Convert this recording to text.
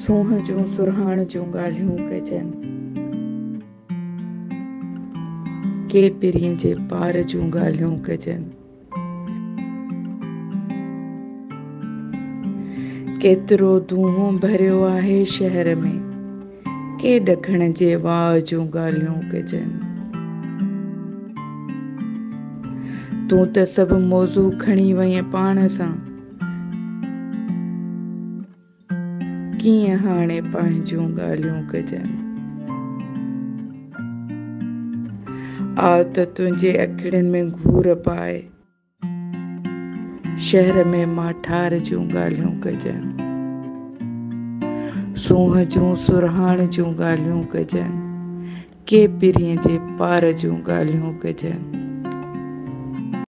सोह जो सुरहान जो गालियों के के पिरी जे पार जो गालियों के चैन के तरो दूहों भरे वाहे शहर में के डखन जे वाह जो गालियों के चैन तू मौजू कीअं हाणे पंहिंजूं ॻाल्हियूं कजनि आ त तुंहिंजे अखिड़ियुनि में घूर पाए शहर में माठार जूं ॻाल्हियूं कजनि सूंहं जूं सुरहाण जूं ॻाल्हियूं कजनि के पीरीअ जे पार जूं ॻाल्हियूं कजनि